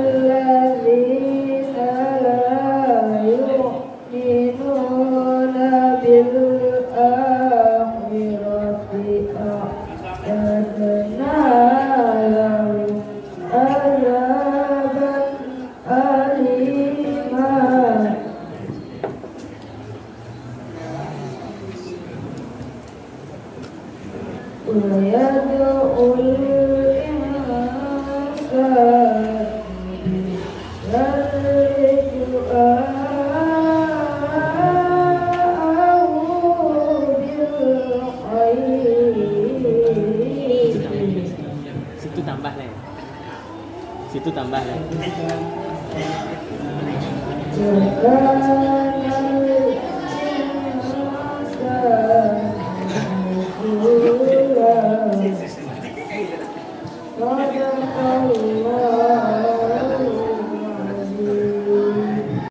الذين لا يؤمنون بالآخرة أعتدنا عذابا أليما ويدعو situ tambah lah ya. situ tambah lah ya. の神は